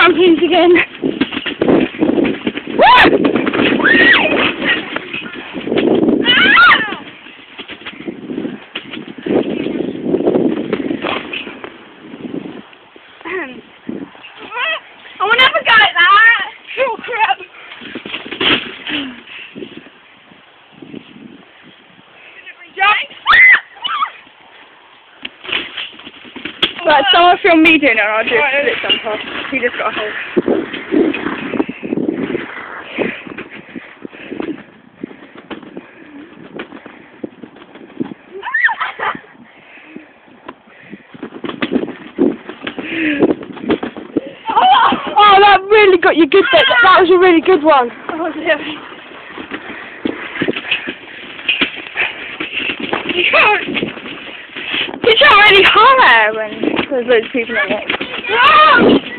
trampolines again. I will never go like that. Oh crap. Right, someone film me doing it I'll do a Right, split jump off. He just got a hold. Oh, that really got you good bit. That was a really good one. Oh, dear. You can't, you can't really holler when there's loads of people in it.